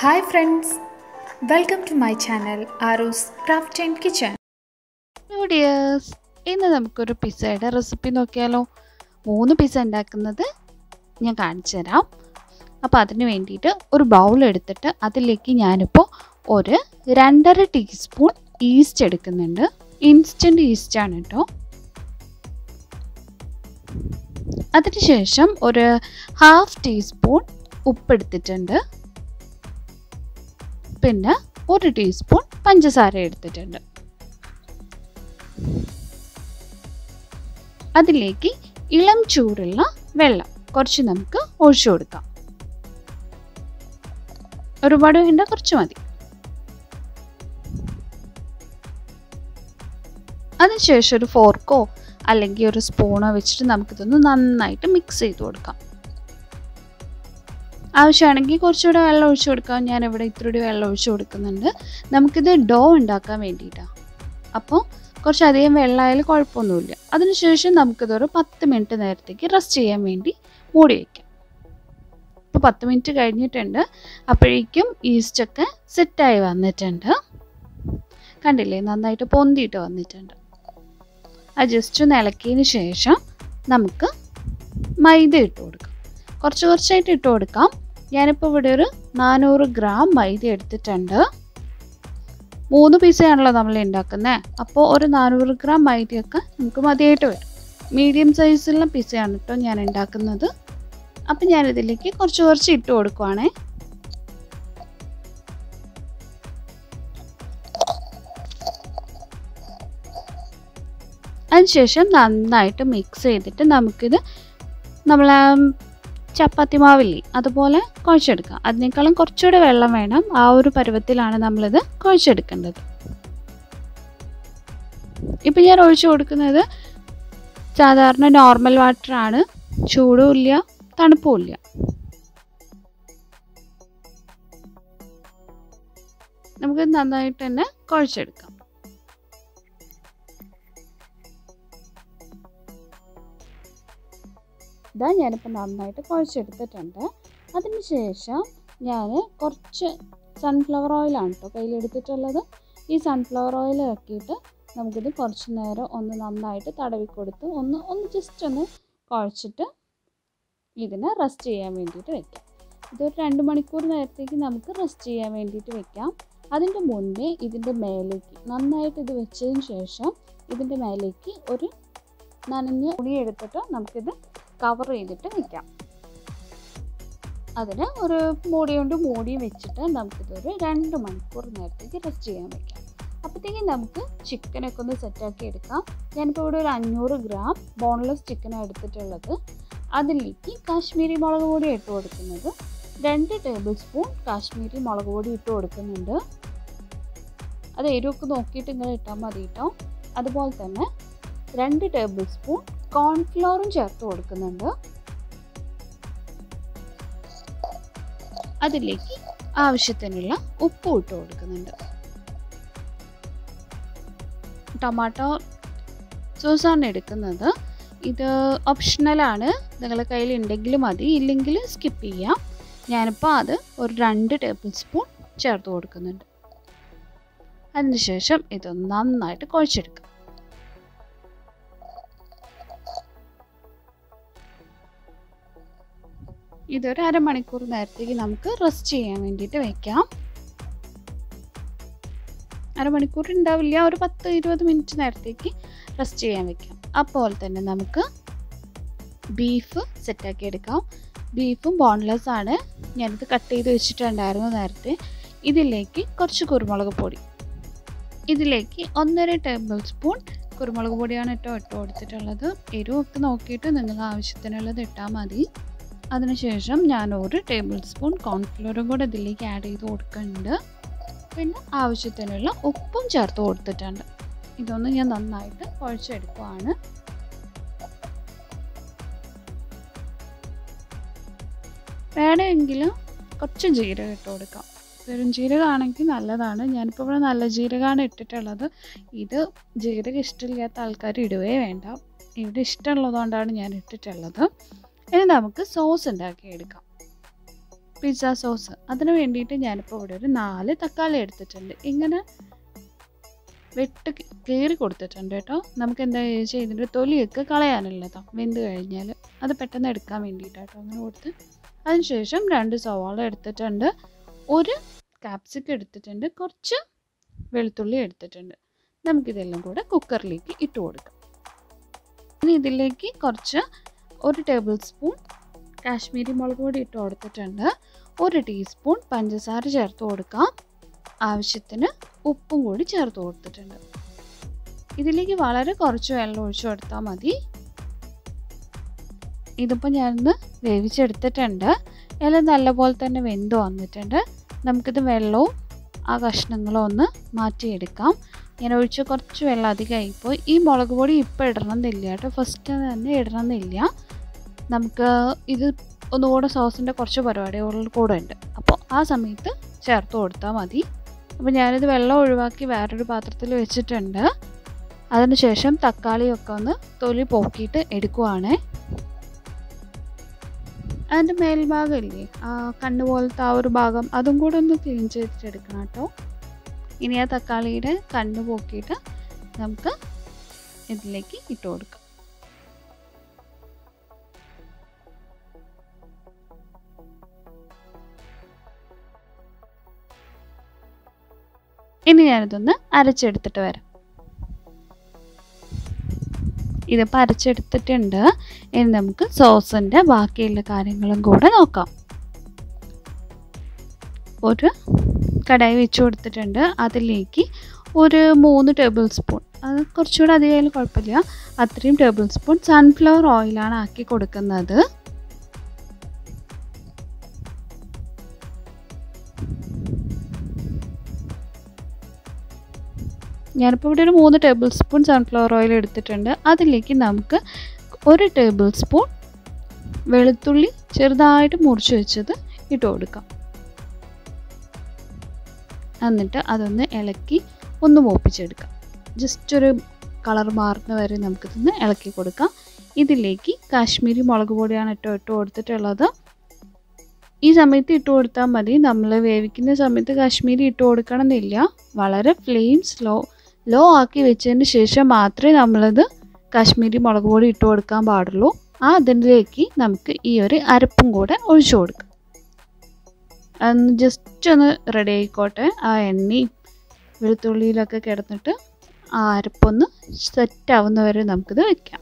Hi friends welcome to my channel ആറൂസ് craft and kitchen dears ഇന്ന് നമുക്കൊരു പിസ്സയുടെ recipe നോക്കിയാലോ. മൂന്ന് പിസ്സ ഉണ്ടാക്കുന്നത് ഞാൻ കാണിച്ചു തരാം. അപ്പോൾ അതിന് വേണ്ടിയിട്ട് ഒരു ബൗൾ എടുത്തിട്ട് അതിലേക്ക് ഞാനിപ്പോൾ ഒരു രണ്ടര ടീസ്പൂൺ ഈസ്റ്റ് എടുക്കുന്നുണ്ട്. ഇൻസ്റ്റന്റ് ആണ് കേട്ടോ അതിനുശേഷം ഒരു ഹാഫ് ടീസ്പൂൺ ഉപ്പെടുത്തിട്ടുണ്ട് പിന്നെ ഒരു ടീസ്പൂൺ പഞ്ചസാര എടുത്തിട്ടുണ്ട്. അതിലേക്ക് ഇളം ചൂടുള്ള വെള്ളം കുറച്ച് നമുക്ക് ഒഴിച്ചു കൊടുക്കാം. ഒരുപാട് വേണ്ട കുറച്ച് മതി. അതിനുശേഷം ഒരു ഫോർക്കോ അല്ലെങ്കിൽ ഒരു സ്പൂണോ വെച്ചിട്ട് നമുക്കിതൊന്ന് നന്നായിട്ട് മിക്സ് ചെയ്ത് കൊടുക്കാം. ആവശ്യമാണെങ്കിൽ കുറച്ചുകൂടെ വെള്ളം ഒഴിച്ചു കൊടുക്കാം. ഞാൻ ഇവിടെ ഇത്തിരി വെള്ളം ഒഴിച്ചു കൊടുക്കുന്നുണ്ട്. നമുക്കിത് ഡോ ഉണ്ടാക്കാൻ വേണ്ടിയിട്ടാണ് അപ്പോൾ കുറച്ചധികം വെള്ളമായാലും കുഴപ്പമൊന്നുമില്ല. അതിനുശേഷം നമുക്കിതൊരു പത്ത് മിനിറ്റ് നേരത്തേക്ക് റെസ്റ്റ് ചെയ്യാൻ വേണ്ടി മൂടി വയ്ക്കാം. ഇപ്പോൾ പത്ത് മിനിറ്റ് കഴിഞ്ഞിട്ടുണ്ട്. അപ്പോഴേക്കും ഈസ്റ്റൊക്കെ സെറ്റായി വന്നിട്ടുണ്ട്. കണ്ടില്ലേ? നന്നായിട്ട് പൊന്തിയിട്ട് വന്നിട്ടുണ്ട്. അത് ജസ്റ്റ് ഒന്ന് ഇളക്കിയതിന് ശേഷം നമുക്ക് മൈദ ഇട്ട് കൊടുക്കാം. കുറച്ച് കുറച്ചായിട്ട് ഇട്ട് കൊടുക്കാം. ഞാനിപ്പോൾ ഇവിടെ ഒരു നാനൂറ് ഗ്രാം മൈദ എടുത്തിട്ടുണ്ട്. മൂന്ന് പീസയാണല്ലോ നമ്മൾ ഉണ്ടാക്കുന്നത് അപ്പോൾ ഒരു നാനൂറ് ഗ്രാം മൈദയൊക്കെ നമുക്ക് മതിയായിട്ട് വരും. മീഡിയം സൈസുള്ള പിസയാണ് കേട്ടോ ഞാൻ ഉണ്ടാക്കുന്നത്. അപ്പം ഞാനിതിലേക്ക് കുറച്ച് കുറച്ച് ഇട്ട് കൊടുക്കുവാണേ. അതിനുശേഷം നന്നായിട്ട് മിക്സ് ചെയ്തിട്ട് നമുക്കിത് നമ്മൾ ചപ്പാത്തി മാവില്ലേ അതുപോലെ കുഴച്ചെടുക്കാം അതിനേക്കാളും കുറച്ചുകൂടെ വെള്ളം വേണം. ആ ഒരു പരുവത്തിലാണ് നമ്മളിത് കുഴച്ചെടുക്കേണ്ടത്. ഇപ്പം ഞാൻ ഒഴിച്ചു കൊടുക്കുന്നത് സാധാരണ നോർമൽ വാട്ടറാണ് ചൂടും ഇല്ല തണുപ്പും ഇല്ല. നമുക്ക് നന്നായിട്ട് തന്നെ കുഴച്ചെടുക്കാം. ഇതാ ഞാനിപ്പോൾ നന്നായിട്ട് കുഴച്ചെടുത്തിട്ടുണ്ട്. അതിന് ശേഷം ഞാൻ കുറച്ച് സൺഫ്ലവർ ഓയിലാണ് കേട്ടോ കയ്യിലെടുത്തിട്ടുള്ളത്. ഈ സൺഫ്ലവർ ഓയിൽ ഇറക്കിയിട്ട് നമുക്കിത് കുറച്ച് നേരം ഒന്ന് നന്നായിട്ട് തടവി കൊടുത്ത് ഒന്ന് ഒന്ന് ജസ്റ്റ് ഒന്ന് കുഴച്ചിട്ട് ഇതിനെ റെസ്റ്റ് ചെയ്യാൻ വേണ്ടിയിട്ട് വെക്കാം. ഇതൊരു രണ്ട് മണിക്കൂർ നേരത്തേക്ക് നമുക്ക് റെസ്റ്റ് ചെയ്യാൻ വേണ്ടിയിട്ട് വെക്കാം. അതിന്റെ മുന്നേ ഇതിന്റെ മേലേക്ക് നന്നായിട്ട് ഇത് വെച്ചതിന് ശേഷം ഇതിന്റെ മേലേക്ക് ഒരു നനഞ്ഞ് എടുത്തിട്ട് നമുക്കിത് കവർ ചെയ്തിട്ട് വെക്കാം. അതിന് ഒരു മൂടി കൊണ്ട് മൂടി വെച്ചിട്ട് നമുക്കിതൊരു രണ്ട് മണിക്കൂർ നേരത്തേക്ക് റെസ്റ്റ് ചെയ്യാൻ വെക്കാം. അപ്പോഴത്തേക്കും നമുക്ക് ചിക്കനൊക്കെ ഒന്ന് സെറ്റാക്കി എടുക്കാം. ഞാനിപ്പോൾ ഇവിടെ ഒരു അഞ്ഞൂറ് ഗ്രാം ബോൺലെസ് ചിക്കനാണ് എടുത്തിട്ടുള്ളത്. അതിലേക്ക് കാശ്മീരി മുളക് പൊടി ഇട്ട് കൊടുക്കുന്നത്. രണ്ട് ടേബിൾ സ്പൂൺ കാശ്മീരി മുളക് പൊടി ഇട്ട് കൊടുക്കുന്നുണ്ട്. അത് എരിവൊക്കെ നോക്കിയിട്ട് ഇങ്ങനെ ഇട്ടാൽ മതി കേട്ടോ അതുപോലെ തന്നെ രണ്ട് ടേബിൾ സ്പൂൺ കോൺഫ്ലോറും ചേർത്ത് കൊടുക്കുന്നുണ്ട്. അതിലേക്ക് ആവശ്യത്തിനുള്ള ഉപ്പ് ഇട്ട് കൊടുക്കുന്നുണ്ട്. ടൊമാറ്റോ സോസാണ് എടുക്കുന്നത്. ഇത് ഓപ്ഷണലാണ് നിങ്ങളുടെ കയ്യിൽ ഉണ്ടെങ്കിൽ മതി. ഇല്ലെങ്കിൽ സ്കിപ്പ് ചെയ്യാം. ഞാനിപ്പോൾ അത് ഒരു രണ്ട് ടേബിൾ സ്പൂൺ ചേർത്ത് കൊടുക്കുന്നുണ്ട്. അതിനുശേഷം ഇത് നന്നായിട്ട് കുഴച്ചെടുക്കാം. ഇതൊരു അരമണിക്കൂർ നേരത്തേക്ക് നമുക്ക് റെസ്റ്റ് ചെയ്യാൻ വേണ്ടിയിട്ട് വെക്കാം. അരമണിക്കൂർ ഉണ്ടാവില്ല ഒരു പത്ത് ഇരുപത് മിനിറ്റ് നേരത്തേക്ക് റെസ്റ്റ് ചെയ്യാൻ വെക്കാം. അപ്പോൾ തന്നെ നമുക്ക് ബീഫ് സെറ്റാക്കി എടുക്കാം. ബീഫും ബോൺലെസ് ആണ്. ഞാനിത് കട്ട് ചെയ്ത് വെച്ചിട്ടുണ്ടായിരുന്നു നേരത്തെ. ഇതിലേക്ക് കുറച്ച് കുരുമുളക് പൊടി. ഇതിലേക്ക് ഒന്നര ടേബിൾ സ്പൂൺ കുരുമുളക് പൊടിയാണ് ഇട്ടോ ഇട്ട് കൊടുത്തിട്ടുള്ളത്. എരിവൊക്കെ നോക്കിയിട്ട് നിങ്ങൾ ആവശ്യത്തിനുള്ളത് ഇട്ടാൽ മതി. അതിനുശേഷം ഞാൻ ഒരു ടേബിൾ സ്പൂൺ കോൺഫ്ലോറും കൂടെ ഇതിലേക്ക് ആഡ് ചെയ്ത് കൊടുക്കുന്നുണ്ട്. പിന്നെ ആവശ്യത്തിനുള്ള ഉപ്പും ചേർത്ത് കൊടുത്തിട്ടുണ്ട്. ഇതൊന്ന് ഞാൻ നന്നായിട്ട് കുഴച്ചെടുക്കുവാണ്. വേണമെങ്കിൽ കുറച്ച് ജീരകം ഇട്ട് കൊടുക്കാം. വെറും ജീരകമാണെങ്കിൽ നല്ലതാണ്. ഞാനിപ്പോൾ ഇവിടെ നല്ല ജീരകമാണ് ഇട്ടിട്ടുള്ളത്. ഇത് ജീരകം ഇഷ്ടമില്ലാത്ത ആൾക്കാർ ഇടുകയേ വേണ്ട. ഇവിടെ ഇഷ്ടമുള്ളതുകൊണ്ടാണ് ഞാൻ ഇട്ടിട്ടുള്ളത്. ഇനി നമുക്ക് സോസ് ഉണ്ടാക്കി എടുക്കാം. പിസ്സ സോസ് അതിന് വേണ്ടിയിട്ട് ഞാനിപ്പോൾ ഇവിടെ ഒരു നാല് തക്കാളി എടുത്തിട്ടുണ്ട്. ഇങ്ങനെ വെട്ട് കീറി കൊടുത്തിട്ടുണ്ട് കേട്ടോ. നമുക്ക് എന്താ ചോദിച്ചാൽ ഇതിന്റെ തൊലിയൊക്കെ കളയാനുള്ളതാണ് വെന്ത് കഴിഞ്ഞാൽ അത് പെട്ടെന്ന് എടുക്കാൻ വേണ്ടിയിട്ടാട്ടോ അങ്ങനെ കൊടുത്ത് അതിനുശേഷം രണ്ട് സവാള എടുത്തിട്ടുണ്ട്. ഒരു കാപ്സിക്കം എടുത്തിട്ടുണ്ട്. കുറച്ച് വെളുത്തുള്ളി എടുത്തിട്ടുണ്ട്. നമുക്കിതെല്ലാം കൂടെ കുക്കറിലേക്ക് ഇട്ട് കൊടുക്കാം. ഇനി ഇതിലേക്ക് കുറച്ച് ഒരു ടേബിൾ സ്പൂൺ കാശ്മീരി മുളക് പൊടി ഇട്ട് കൊടുത്തിട്ടുണ്ട്. ഒരു ടീസ്പൂൺ പഞ്ചസാര ചേർത്ത് കൊടുക്കാം. ആവശ്യത്തിന് ഉപ്പും കൂടി ചേർത്ത് കൊടുത്തിട്ടുണ്ട്. ഇതിലേക്ക് വളരെ കുറച്ച് വെള്ളം ഒഴിച്ചു കൊടുത്താൽ മതി. ഇതിപ്പോൾ ഞാനൊന്ന് വേവിച്ചെടുത്തിട്ടുണ്ട്. ഇല നല്ലപോലെ തന്നെ വെന്ത് വന്നിട്ടുണ്ട്. നമുക്കിത് വെള്ളവും ആ കഷ്ണങ്ങളും ഒന്ന് മാറ്റിയെടുക്കാം. ഞാൻ ഒഴിച്ച് കുറച്ച് വെള്ളം അധികമായിപ്പോയി. ഈ മുളക് പൊടി ഇപ്പോൾ ഇടണമെന്നില്ല കേട്ടോ. ഫസ്റ്റ് തന്നെ ഇടണമെന്നില്ല. നമുക്ക് ഇത് ഒന്നുകൂടെ സോസിന്റെ കുറച്ച് പരിപാടികൾ കൂടെ ഉണ്ട് അപ്പോൾ ആ സമയത്ത് ചേർത്ത് കൊടുത്താൽ മതി. അപ്പോൾ ഞാനിത് വെള്ളം ഒഴിവാക്കി വേറൊരു പാത്രത്തിൽ വെച്ചിട്ടുണ്ട്. അതിനുശേഷം തക്കാളിയൊക്കെ ഒന്ന് തൊലി പോക്കിയിട്ട് എടുക്കുവാണ്. അതിന്റെ മേൽഭാഗം ഇല്ലേ കണ്ണ് പോലത്തെ ആ ഒരു ഭാഗം അതും കൂടെ ഒന്ന് ക്ലീൻ ചെയ്തിട്ട് എടുക്കണം കേട്ടോ. ഇനി ആ തക്കാളിയുടെ കണ്ണ് പോക്കിയിട്ട് നമുക്ക് ഇതിലേക്ക് ഇട്ട് കൊടുക്കാം. ഇനി ഞാനിതൊന്ന് അരച്ചെടുത്തിട്ട് വരാം. ഇതിപ്പോൾ അരച്ചെടുത്തിട്ടുണ്ട് ഇനി നമുക്ക് സോസിന്റെ ബാക്കിയുള്ള കാര്യങ്ങളും കൂടെ നോക്കാം. ഒരു കടായി വെച്ച് കൊടുത്തിട്ടുണ്ട്. അതിലേക്ക് ഒരു മൂന്ന് ടേബിൾ സ്പൂൺ അത് കുറച്ചുകൂടെ അധികമായാലും കുഴപ്പമില്ല. അത്രയും ടേബിൾ സ്പൂൺ സൺഫ്ലവർ ഓയിലാണ് ആക്കി കൊടുക്കുന്നത്. ഞാനിപ്പോൾ ഇവിടെ ഒരു മൂന്ന് ടേബിൾ സ്പൂൺ സൺഫ്ലവർ ഓയിൽ എടുത്തിട്ടുണ്ട്. അതിലേക്ക് നമുക്ക് ഒരു ടേബിൾ സ്പൂൺ വെളുത്തുള്ളി ചെറുതായിട്ട് മുറിച്ച് വെച്ചത് ഇട്ട് കൊടുക്കാം. എന്നിട്ട് അതൊന്ന് ഇളക്കി ഒന്ന് മൂപ്പിച്ചെടുക്കാം. ജസ്റ്റ് ഒരു കളർ മാറുന്ന വരെ നമുക്കിതൊന്ന് ഇളക്കി കൊടുക്കാം. ഇതിലേക്ക് കാശ്മീരി മുളക് പൊടിയാണ് ഇട്ടോ ഇട്ട് കൊടുത്തിട്ടുള്ളത്. ഈ സമയത്ത് ഇട്ട് കൊടുത്താൽ മതി. നമ്മൾ വേവിക്കുന്ന സമയത്ത് കാശ്മീരി ഇട്ട് കൊടുക്കണം എന്നില്ല വളരെ ഫ്ലെയിം സ്ലോ ലോ ആക്കി വെച്ചതിന് ശേഷം മാത്രമേ നമ്മളത് കാശ്മീരി മുളക് പൊടി ഇട്ട് കൊടുക്കാൻ പാടുള്ളൂ. ആ അതിലേക്ക് നമുക്ക് ഈ ഒരു അരപ്പും കൂടെ ഒഴിച്ചു കൊടുക്കാം. ജസ്റ്റ് ഒന്ന് റെഡി ആയിക്കോട്ടെ. ആ എണ്ണയും വെളുത്തുള്ളിയിലൊക്കെ കിടന്നിട്ട് ആ അരപ്പൊന്ന് സെറ്റ് ആവുന്ന വരെ നമുക്കിത് വെക്കാം.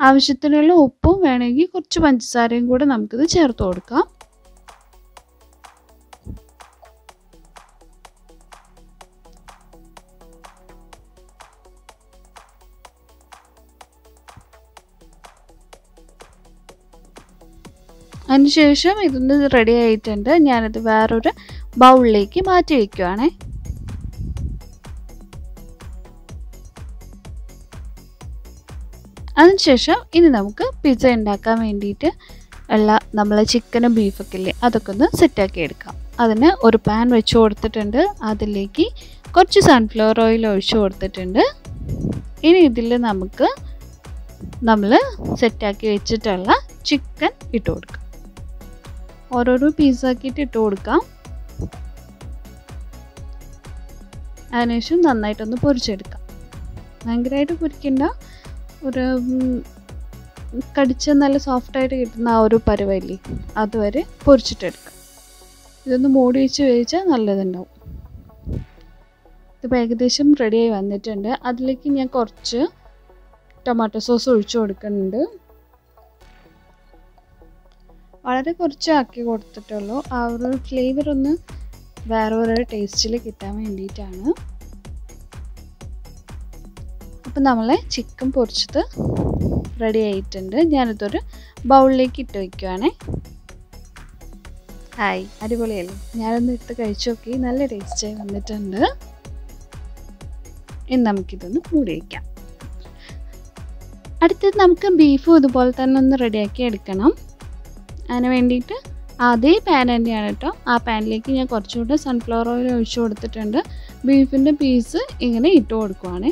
ആവശ്യത്തിനുള്ള ഉപ്പും വേണമെങ്കിൽ കുറച്ച് പഞ്ചസാരയും കൂടെ നമുക്കിത് ചേർത്ത് കൊടുക്കാം. അതിനുശേഷം ഇതൊന്ന് റെഡി ആയിട്ടുണ്ട്. ഞാനത് വേറൊരു ബൗളിലേക്ക് മാറ്റി വയ്ക്കുവാണേ അതിനുശേഷം ഇനി നമുക്ക് പിസ്സ ഉണ്ടാക്കാൻ വേണ്ടിയിട്ട് ഉള്ള നമ്മളെ ചിക്കനും ബീഫൊക്കെ ഇല്ലേ അതൊക്കെ ഒന്ന് സെറ്റാക്കി എടുക്കാം. അതിന് ഒരു പാൻ വെച്ച് കൊടുത്തിട്ടുണ്ട്. അതിലേക്ക് കുറച്ച് സൺഫ്ലവർ ഓയിൽ ഒഴിച്ചു കൊടുത്തിട്ടുണ്ട്. ഇനി ഇതിൽ നമുക്ക് നമ്മൾ സെറ്റാക്കി വെച്ചിട്ടുള്ള ചിക്കൻ ഇട്ട് കൊടുക്കാം. ഓരോരോ പീസാക്കിയിട്ട് ഇട്ട് കൊടുക്കാം. അതിനുശേഷം നന്നായിട്ടൊന്ന് പൊരിച്ചെടുക്കാം. ഭയങ്കരമായിട്ട് പൊരിക്കണ്ട. ഒരു കടിച്ച നല്ല സോഫ്റ്റായിട്ട് കിട്ടുന്ന ആ ഒരു പരുവല്ലേ? അതുവരെ പൊരിച്ചിട്ടെടുക്കാം. ഇതൊന്ന് മൂടി വെച്ച് വേവിച്ചാൽ നല്ലതുണ്ടാവും. ഇതിപ്പോൾ ഏകദേശം റെഡിയായി വന്നിട്ടുണ്ട്. അതിലേക്ക് ഞാൻ കുറച്ച് ടൊമാറ്റോ സോസ് ഒഴിച്ചു കൊടുക്കുന്നുണ്ട്. വളരെ കുറച്ച് ആക്കി കൊടുത്തിട്ടുള്ളൂ. ആ ഒരു ഫ്ലേവർ ഒന്ന് വേറെ ഒരു ടേസ്റ്റിൽ കിട്ടാൻ വേണ്ടിയിട്ടാണ്. അപ്പം നമ്മളെ ചിക്കൻ പൊരിച്ചത് റെഡി ആയിട്ടുണ്ട്. ഞാനിതൊരു ബൗളിലേക്ക് ഇട്ട് വയ്ക്കുവാണേ ഹായ് അടിപൊളിയല്ലേ? ഞാനൊന്ന് ഇട്ട് കഴിച്ചു നോക്കി. നല്ല ടേസ്റ്റായി വന്നിട്ടുണ്ട്. ഇനി നമുക്കിതൊന്ന് മൂടി വയ്ക്കാം അടുത്തത് നമുക്ക് ബീഫും ഇതുപോലെ തന്നെ ഒന്ന് റെഡിയാക്കി എടുക്കണം. അതിന് വേണ്ടിയിട്ട് അതേ പാൻ തന്നെയാണ് കേട്ടോ. ആ പാനിലേക്ക് ഞാൻ കുറച്ചുകൂടെ സൺഫ്ലവർ ഓയിൽ ഒഴിച്ചു കൊടുത്തിട്ടുണ്ട്. ബീഫിന്റെ പീസ് ഇങ്ങനെ ഇട്ട് കൊടുക്കുവാണേ.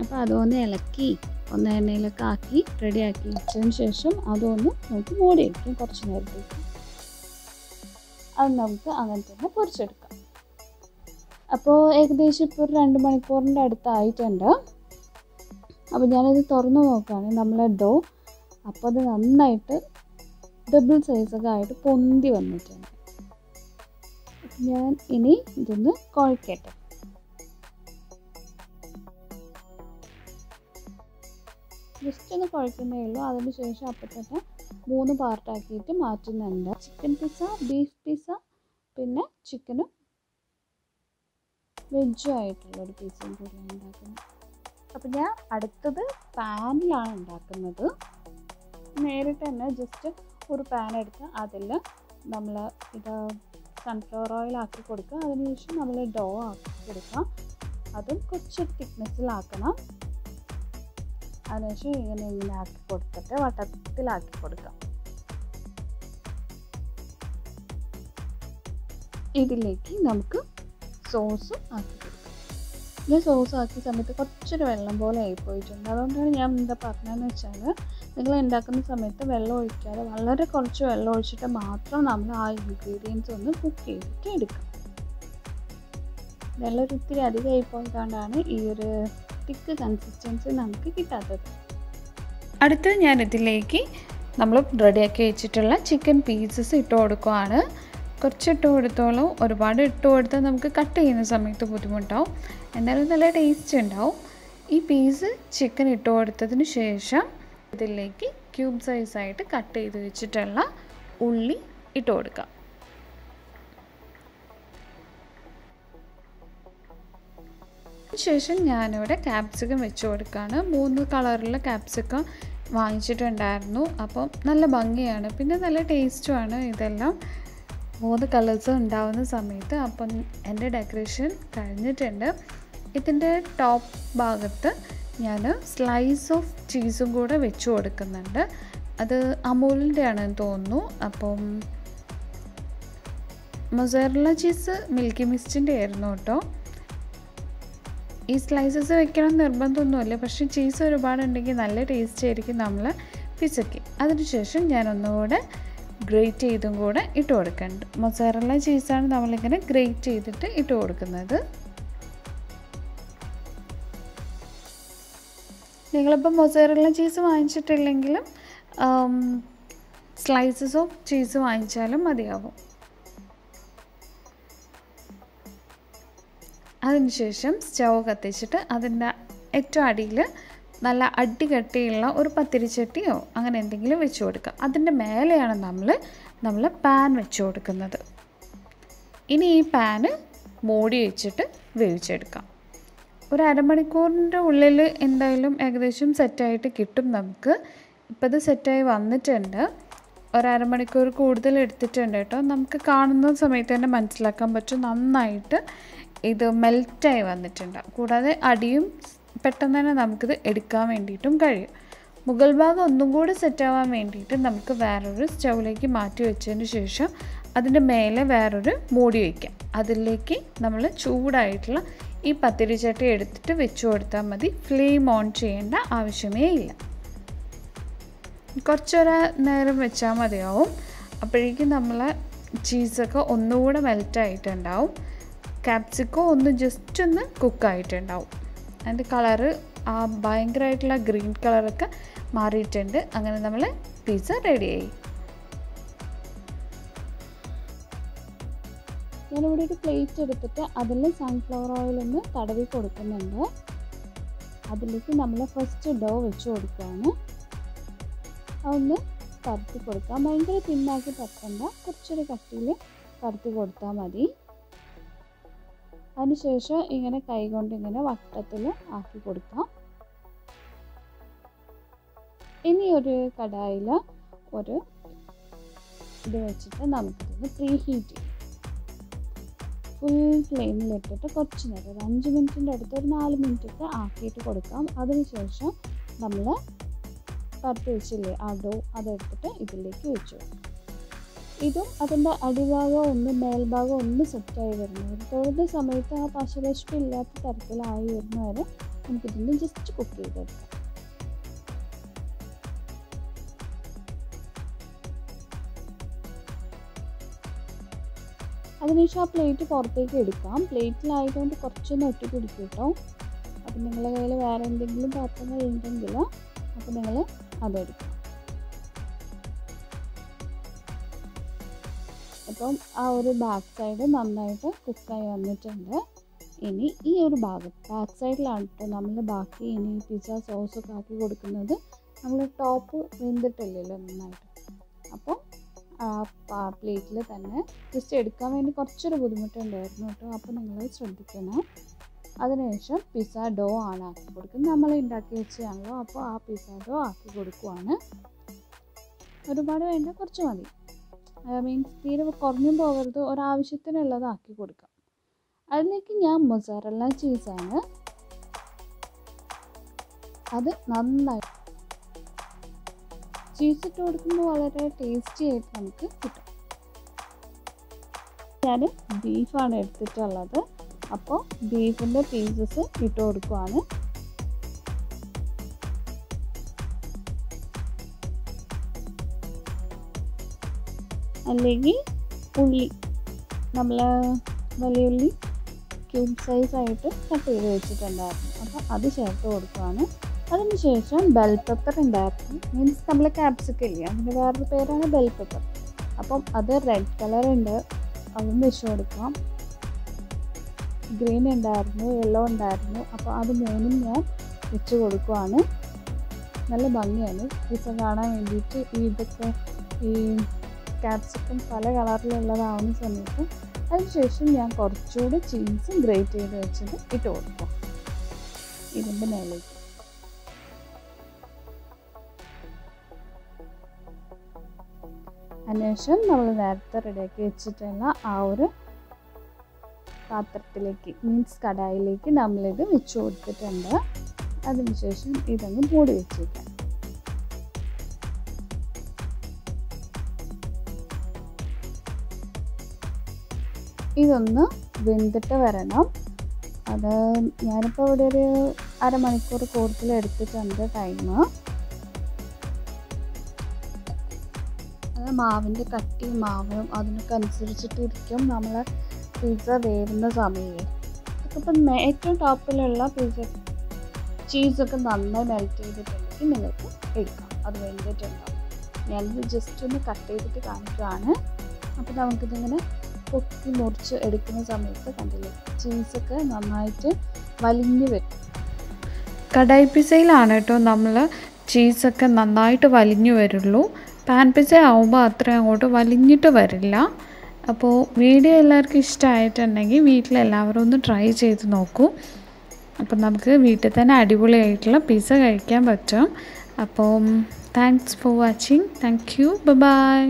അപ്പോൾ അതൊന്ന് ഇളക്കി ഒന്ന് എണ്ണയിലൊക്കെ ആക്കി റെഡിയാക്കി വെച്ചതിന് ശേഷം അതൊന്ന് നമുക്ക് മൂടി വയ്ക്കും കുറച്ച് നേരത്തേക്ക്. അത് നമുക്ക് അങ്ങനെ തന്നെ പൊരിച്ചെടുക്കാം. അപ്പോൾ ഏകദേശം ഇപ്പോൾ ഒരു രണ്ട് മണിക്കൂറിന്റെ അടുത്തായിട്ടുണ്ട്. അപ്പോൾ ഞാനത് തുറന്ന് നോക്കുകയാണ്. നമ്മളെ ഡോ അപ്പോൾ അത് നന്നായിട്ട് ഡബിൾ സൈസൊക്കെ ആയിട്ട് പൊന്തി വന്നിട്ടുണ്ട്. ഞാൻ ഇനി ഇതൊന്ന് കുഴക്കട്ടെ. ജസ്റ്റ് ഒന്ന് കുഴക്കുന്നേ ഉള്ളൂ. അതിന് ശേഷം അപ്പത്തന്നെ മൂന്ന് പാർട്ടാക്കിയിട്ട് മാറ്റുന്നുണ്ട്. ചിക്കൻ പിസ്സ ബീഫ് പിസ്സ പിന്നെ ചിക്കനും വെജും ആയിട്ടുള്ള ഒരു പിസ്സയും കൂടിയാണ് ഉണ്ടാക്കുന്നത് അപ്പം ഞാൻ അടുത്തത് പാനിലാണ് ഉണ്ടാക്കുന്നത്. നേരിട്ട് തന്നെ ജസ്റ്റ് ഒരു പാൻ എടുത്ത് അതിൽ നമ്മൾ ഇത് സൺഫ്ലവർ ഓയിൽ ആക്കി കൊടുക്കുക. അതിനുശേഷം നമ്മൾ ഡോ ആക്കി കൊടുക്കുക. അതും കുറച്ച് തിക്നെസ്സിലാക്കണം അതിനുശേഷം ഇങ്ങനെ ഇങ്ങനെ ആക്കി കൊടുത്തിട്ട് വട്ടത്തിലാക്കി കൊടുക്കാം ഇതിലേക്ക് നമുക്ക് സോസ് ആക്കി കൊടുക്കാം. ഞാൻ സോസ് ആക്കിയ സമയത്ത് കുറച്ചൊരു വെള്ളം പോലെ ആയിപ്പോയിട്ടുണ്ട്. അതുകൊണ്ടാണ് ഞാൻ എന്താ പറഞ്ഞതെന്ന് വെച്ചാൽ നിങ്ങൾ ഉണ്ടാക്കുന്ന സമയത്ത് വെള്ളം ഒഴിക്കാതെ വളരെ കുറച്ച് വെള്ളം ഒഴിച്ചിട്ട് മാത്രം നമ്മൾ ആ ഇൻഗ്രീഡിയൻസ് ഒന്ന് കുക്ക് ചെയ്തിട്ട് എടുക്കാം. വെള്ളം ഒരു അധികമായി പോയതുകൊണ്ടാണ് ഈ ഒരു തിക്ക് കൺസിസ്റ്റൻസി നമുക്ക് കിട്ടാത്തത്. അടുത്ത് ഞാൻ ഇതിലേക്ക് നമ്മൾ റെഡിയാക്കി വെച്ചിട്ടുള്ള ചിക്കൻ പീസസ് ഇട്ട് കൊടുക്കുകയാണ് കുറച്ച് ഇട്ട് കൊടുത്തോളൂ. ഒരുപാട് ഇട്ട് കൊടുത്താൽ നമുക്ക് കട്ട് ചെയ്യുന്ന സമയത്ത് ബുദ്ധിമുട്ടാവും. എന്നാലും നല്ല ടേസ്റ്റ് ഉണ്ടാവും. ഈ പീസ് ചിക്കൻ ഇട്ട് കൊടുത്തതിന് ശേഷം ഇതിലേക്ക് ക്യൂബ് സൈസായിട്ട് കട്ട് ചെയ്ത് വെച്ചിട്ടുള്ള ഉള്ളി ഇട്ട് കൊടുക്കാം. ശേഷം ഞാനിവിടെ ക്യാപ്സിക്കം വെച്ച് കൊടുക്കുകയാണ് മൂന്ന് കളറിലുള്ള ക്യാപ്സിക്കം വാങ്ങിച്ചിട്ടുണ്ടായിരുന്നു. അപ്പം നല്ല ഭംഗിയാണ്. പിന്നെ നല്ല ടേസ്റ്റുമാണ് ഇതെല്ലാം. മൂന്ന് കളേഴ്സ് ഉണ്ടാവുന്ന സമയത്ത് അപ്പം എന്റെ ഡെക്കറേഷൻ കഴിഞ്ഞിട്ടുണ്ട്. ഇതിന്റെ ടോപ്പ് ഭാഗത്ത് ഞാൻ സ്ലൈസ് ഓഫ് ചീസും കൂടെ വെച്ച് കൊടുക്കുന്നുണ്ട്. അത് അമൂലിന്റെ ആണെന്ന് തോന്നുന്നു. അപ്പം മൊസറല ചീസ് മിൽക്കി മിസ്റ്റിന്റെ ആയിരുന്നു കേട്ടോ. ഈ സ്ലൈസസ് വെക്കണം നിർബന്ധമൊന്നുമില്ല. പക്ഷേ ചീസ് ഒരുപാടുണ്ടെങ്കിൽ നല്ല ടേസ്റ്റ് ആയിരിക്കും നമ്മൾ പിസയ്ക്ക് അതിനുശേഷം ഞാൻ ഒന്നുകൂടെ ഗ്രേറ്റ് ചെയ്തും കൂടെ ഇട്ട് കൊടുക്കുന്നുണ്ട്. മൊസറല ചീസാണ് നമ്മളിങ്ങനെ ഗ്രേറ്റ് ചെയ്തിട്ട് ഇട്ട് കൊടുക്കുന്നത്. നിങ്ങളിപ്പോൾ മൊസറല്ല ചീസ് വാങ്ങിച്ചിട്ടില്ലെങ്കിലും സ്ലൈസസ് ഓഫ് ചീസ് വാങ്ങിച്ചാലും മതിയാവും. അതിനുശേഷം സ്റ്റൗ കത്തിച്ചിട്ട് അതിന്റെ ഏറ്റവും അടിയിൽ നല്ല അടികട്ടിയുള്ള ഒരു പത്തിരിച്ചട്ടിയോ അങ്ങനെ എന്തെങ്കിലും വെച്ച് കൊടുക്കുക. അതിന്റെ മേലെയാണ് നമ്മൾ നമ്മൾ പാൻ വെച്ച് കൊടുക്കുന്നത്. ഇനി ഈ പാന് മൂടി വെച്ചിട്ട് വേവിച്ചെടുക്കാം. ഒരു അരമണിക്കൂറിന്റെ ഉള്ളിൽ എന്തായാലും ഏകദേശം സെറ്റായിട്ട് കിട്ടും നമുക്ക്. ഇപ്പോൾ ഇത് സെറ്റായി വന്നിട്ടുണ്ട്. ഒരമണിക്കൂർ കൂടുതൽ എടുത്തിട്ടുണ്ട് കേട്ടോ. നമുക്ക് കാണുന്ന സമയത്ത് തന്നെ മനസ്സിലാക്കാൻ പറ്റും നന്നായിട്ട് ഇത് മെൽറ്റായി വന്നിട്ടുണ്ട്. കൂടാതെ അടിയും പെട്ടെന്ന് തന്നെ നമുക്കിത് എടുക്കാൻ വേണ്ടിയിട്ടും കഴിയും. മുകൾ ഭാഗം ഒന്നും കൂടി സെറ്റാവാൻ വേണ്ടിയിട്ട് നമുക്ക് വേറൊരു സ്റ്റൗവിലേക്ക് മാറ്റി വെച്ചതിന് ശേഷം അതിന്റെ മേലെ വേറൊരു മൂടി വയ്ക്കാം. അതിലേക്ക് നമ്മൾ ചൂടായിട്ടുള്ള ഈ പത്തിരി ചട്ടി എടുത്തിട്ട് വെച്ച് കൊടുത്താൽ മതി. ഫ്ലെയിം ഓൺ ചെയ്യേണ്ട ആവശ്യമേ ഇല്ല. കുറച്ചൊരു നേരം വെച്ചാൽ മതിയാവും. അപ്പോഴേക്കും നമ്മൾ ചീസൊക്കെ ഒന്നുകൂടെ മെൽറ്റായിട്ടുണ്ടാവും ക്യാപ്സിക്കോ ഒന്ന് ജസ്റ്റ് ഒന്ന് കുക്കായിട്ടുണ്ടാവും അതിന്റെ കളറ് ആ ഭയങ്കരമായിട്ടുള്ള ഗ്രീൻ കളറൊക്കെ മാറിയിട്ടുണ്ട്. അങ്ങനെ നമ്മൾ പിസ്സ റെഡിയായി ഞാനിവിടെ ഒരു പ്ലേറ്റ് എടുത്തിട്ട് അതിൽ സൺഫ്ലവർ ഓയിൽ ഒന്ന് തടവി കൊടുക്കുന്നുണ്ട്. അതിലേക്ക് നമ്മൾ ഫസ്റ്റ് ഡോ വെച്ച് കൊടുക്കുകയാണ് അതൊന്ന് പരത്തി കൊടുക്കാം. ഭയങ്കര തിന്നാക്കി പരത്തണ്ട കുറച്ചൊരു കട്ടിയിൽ പരത്തി കൊടുത്താൽ മതി. അതിനുശേഷം ഇങ്ങനെ കൈകൊണ്ട് ഇങ്ങനെ വട്ടത്തിൽ ആക്കി കൊടുക്കാം. ഇനി ഒരു കടായിൽ ഒരു ഇത് വെച്ചിട്ട് നമുക്കിതൊന്ന് പ്രീ ഹീറ്റ് ചെയ്യും. ഫുൾ ഫ്ലെയിമിലിട്ടിട്ട് കുറച്ച് നേരം ഒരു അഞ്ച് മിനിറ്റിന്റെ അടുത്ത് ഒരു നാല് മിനിറ്റൊക്കെ ആക്കിയിട്ട് കൊടുക്കാം. അതിനുശേഷം നമ്മൾ പരത്തി വെച്ചില്ലേ ആ അതെടുത്തിട്ട് ഇതിലേക്ക് വെച്ചു. ഇതും അതിന്റെ അടിഭാഗം ഒന്ന് മേൽഭാഗം ഒന്ന് സെറ്റായി വരുന്നത് തൊഴുന്ന സമയത്ത് ആ പശവിശപ്പ് തരത്തിലായി വരുന്നവരെ നമുക്കിതൊന്ന് ജസ്റ്റ് കുക്ക് ചെയ്തെടുക്കാം. അതിനുശേഷം ആ പ്ലേറ്റ് പുറത്തേക്ക് എടുക്കാം. പ്ലേറ്റിലായതുകൊണ്ട് കുറച്ചൊന്ന് ഒട്ടി പിടിക്കും കേട്ടോ. അപ്പം നിങ്ങളുടെ കയ്യിൽ വേറെ എന്തെങ്കിലും പാത്രങ്ങൾ ഉണ്ടെങ്കിൽ അപ്പോൾ നിങ്ങൾ അതെടുക്കാം അപ്പം ആ ഒരു ബാക്ക് സൈഡ് നന്നായിട്ട് കുക്കായി വന്നിട്ടുണ്ട്. ഇനി ഈ ഒരു ഭാഗം ബാക്ക് സൈഡിലാണ് കേട്ടോ നമ്മൾ ബാക്കി ഇനി പിസ്സ ഒക്കെ ആക്കി കൊടുക്കുന്നത്. നമ്മൾ ടോപ്പ് വെന്തിട്ടില്ലല്ലോ നന്നായിട്ട്. അപ്പോൾ പ്ലേറ്റിൽ തന്നെ ജസ്റ്റ് എടുക്കാൻ വേണ്ടി കുറച്ചൊരു ബുദ്ധിമുട്ടുണ്ടായിരുന്നു കേട്ടോ. അപ്പോൾ നിങ്ങൾ ശ്രദ്ധിക്കണം. അതിനുശേഷം പിസ്സ ഡോ ആണ് ആക്കി കൊടുക്കുന്നത്. നമ്മൾ ഉണ്ടാക്കി വെച്ചതാണല്ലോ. അപ്പോൾ ആ പിസ്സ ഡോ ആക്കി കൊടുക്കുവാണ്. ഒരുപാട് വേണ്ട കുറച്ച് മതി. മീൻസ് തീരെ കുറഞ്ഞും പോകരുത്. ഒരാവശ്യത്തിനുള്ളത് ആക്കി കൊടുക്കാം. അതിലേക്ക് ഞാൻ മൊസാറല്ല ചീസാണ് അത് നന്നായി ചീസ് ഇട്ട് കൊടുക്കുമ്പോൾ വളരെ ടേസ്റ്റി ആയിട്ട് നമുക്ക് കിട്ടും. ഞാൻ ബീഫാണ് എടുത്തിട്ടുള്ളത്. അപ്പോൾ ബീഫിന്റെ പീസസ് ഇട്ട് കൊടുക്കുവാണ്. അല്ലെങ്കിൽ ഉള്ളി. നമ്മൾ വലിയ ഉള്ളി ക്യൂബ് സൈസായിട്ട് കട്ട് ചെയ്ത് വെച്ചിട്ടുണ്ടായിരുന്നു. അപ്പോൾ അത് ചേർത്ത് കൊടുക്കുവാണ്. അതിനുശേഷം ബെൽ പെപ്പർ ഉണ്ടായിരുന്നു. മീൻസ് നമ്മൾ ക്യാപ്സിക്ക ഇല്ലേ? അതിന്റെ വേറൊരു പേരാണ് ബെൽ പെപ്പർ അപ്പം അത് റെഡ് കളർ ഉണ്ട്. അതും വെച്ച് കൊടുക്കാം. ഗ്രീൻ ഉണ്ടായിരുന്നു യെല്ലോ ഉണ്ടായിരുന്നു. അപ്പോൾ അത് മൂന്നും ഞാൻ വെച്ച് കൊടുക്കുവാണ്. നല്ല ഭംഗിയാണ്. പിസ്സ കാണാൻ വേണ്ടിയിട്ട് ഈ ഇതൊക്കെ ഈ ക്യാപ്സിക്കം പല കളറിലുള്ളതാവുന്ന സമയത്ത് അതിനുശേഷം ഞാൻ കുറച്ചുകൂടി ചീസും ഗ്രേറ്റ് ചെയ്ത് വെച്ചിട്ട് ഇട്ട് കൊടുക്കാം. ഇതിന്റെ മേലേക്ക്. അതിനുശേഷം നമ്മൾ നേരത്തെ റെഡിയാക്കി വെച്ചിട്ടുള്ള ആ ഒരു പാത്രത്തിലേക്ക് മീൻസ് കടായിലേക്ക് നമ്മളിത് വെച്ച് കൊടുത്തിട്ടുണ്ട്. അതിനുശേഷം ഇതങ്ങ് മൂടി വെച്ചേക്കാം. ഇതൊന്ന് വെന്തിട്ട് വരണം. അത് ഞാനിപ്പോൾ ഇവിടെ ഒരു അരമണിക്കൂർ കൂടുതൽ എടുത്തിട്ടുണ്ട് ടൈം മാവിന്റെ കട്ടി മാവും അതിനൊക്കെ അനുസരിച്ചിട്ടിരിക്കും നമ്മൾ പിസ്സ വേവുന്ന സമയം അപ്പം ഏറ്റവും ടോപ്പിലുള്ള പിസ്സ ചീസൊക്കെ നന്നായി മെൽറ്റ് ചെയ്തിട്ടുണ്ടെങ്കിൽ നിങ്ങൾക്ക് എടുക്കാം. അത് വേണ്ടിയിട്ടുണ്ടാവും ഞാനിത് ജസ്റ്റ് ഒന്ന് കട്ട് ചെയ്തിട്ട് കാണിക്കുകയാണ് അപ്പോൾ നമുക്കിതിങ്ങനെ പൊക്കി മുറിച്ച് എടുക്കുന്ന സമയത്ത് കണ്ടില്ലേ ചീസൊക്കെ നന്നായിട്ട് വലിഞ്ഞു വരും. കടായി പിസയിലാണ് കേട്ടോ നമ്മൾ ചീസൊക്കെ നന്നായിട്ട് വലിഞ്ഞു വരുള്ളൂ. പാൻ പിസ ആവുമ്പോൾ അത്രയും അങ്ങോട്ട് വലിഞ്ഞിട്ട് വരില്ല. അപ്പോൾ വീഡിയോ എല്ലാവർക്കും ഇഷ്ടമായിട്ടുണ്ടെങ്കിൽ വീട്ടിലെല്ലാവരും ഒന്ന് ട്രൈ ചെയ്ത് നോക്കൂ. അപ്പം നമുക്ക് വീട്ടിൽ തന്നെ അടിപൊളിയായിട്ടുള്ള പിസ കഴിക്കാൻ പറ്റും. അപ്പം thanks for watching thank you bye